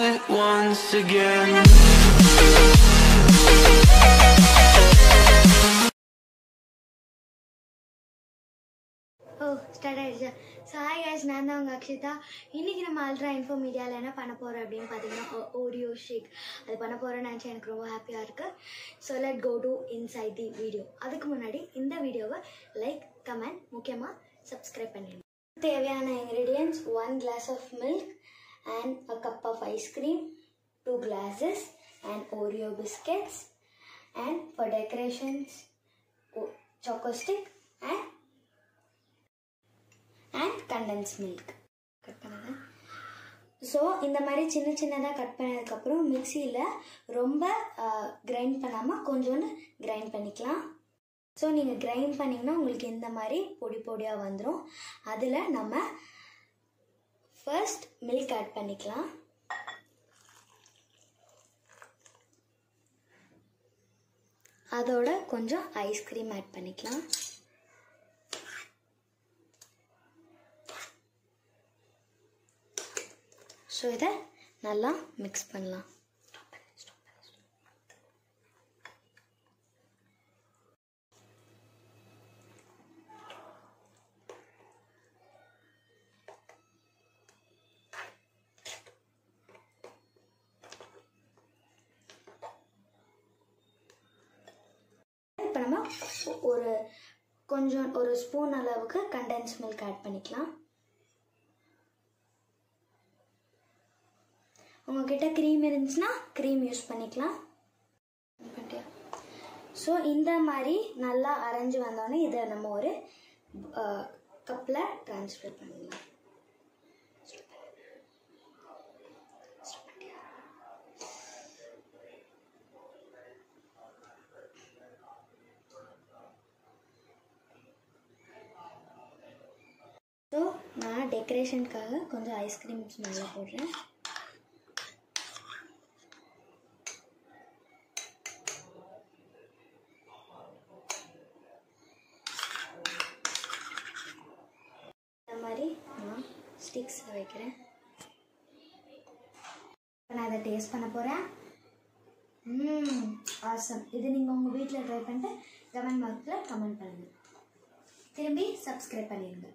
once again. Oh, oh start ஆயிடுச்சு. Hi guys நான் தான் உங்கள் அக்ஷிதா. இன்றைக்கி நம்ம அல்ட்ரா இன்ஃபோ மீடியாவில் என்ன பண்ண போகிறோம் அப்படின்னு பார்த்தீங்கன்னா ஓடியோ ஷேக் அது பண்ண போகிறேன்னு நினச்சி எனக்கு ரொம்ப ஹாப்பியாக இருக்குது so let go to inside the video அதுக்கு முன்னாடி இந்த வீடியோவை லைக் கமெண்ட் முக்கியமாக சப்ஸ்கிரைப் பண்ணிடுங்க. தேவையான ingredients one glass of milk and cup of ice ice cream two glasses and Oreo biscuits and for decorations choco stick and and condensed milk cut பண்ணுங்கள் so இந்த மாதிரி சின்ன சின்னதாக கட் பண்ணதுக்கப்புறம் மிக்சியில் ரொம்ப கிரைண்ட் பண்ணாமல் கொஞ்சோண்டு கிரைண்ட் பண்ணிக்கலாம். ஸோ நீங்கள் கிரைண்ட் பண்ணிங்கன்னா உங்களுக்கு இந்த மாதிரி பொடி பொடியாக வந்துடும் அதில் நம்ம ஃபர்ஸ்ட் மில்க் ஆட் பண்ணிக்கலாம். அதோட கொஞ்சம் ஐஸ்கிரீம் ஆட் பண்ணிக்கலாம். ஸோ இதை நல்லா மிக்ஸ் பண்ணலாம். இப்போ நம்ம ஒரு கொஞ்சம் ஒரு ஸ்பூன் அளவுக்கு கண்டென்ஸ் மில்க் ஆட் பண்ணிக்கலாம். உங்ககிட்ட க்ரீம் இருந்துச்சுன்னா க்ரீம் யூஸ் பண்ணிக்கலாம். ஸோ இந்த மாதிரி நல்லா அரைஞ்சு வந்தோடனே இதை நம்ம ஒரு கப்பில் ட்ரான்ஸ்ஃபர் பண்ணிடலாம். ஸோ நான் டெக்கரேஷனுக்காக கொஞ்சம் ஐஸ்கிரீம்ஸ் மேலே போடுறேன். இந்த மாதிரி நான் ஸ்டிக்ஸ் வைக்கிறேன். இப்போ நான் இதை டேஸ்ட் பண்ண போகிறேன் ஆசம் இது நீங்கள் உங்கள் வீட்டில் ட்ரை பண்ணிட்டு கமெண்ட் பாக்ஸில் கமெண்ட் பண்ணுங்கள் திரும்பி சப்ஸ்கிரைப் பண்ணிடுங்க.